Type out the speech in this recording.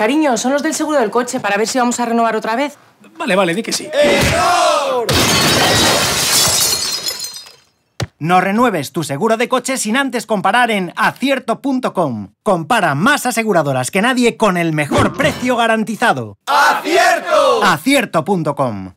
Cariño, son los del seguro del coche para ver si vamos a renovar otra vez. Vale, vale, di que sí. Error. No renueves tu seguro de coche sin antes comparar en acierto.com. Compara más aseguradoras que nadie con el mejor precio garantizado. ¡Acierto! Acierto.com.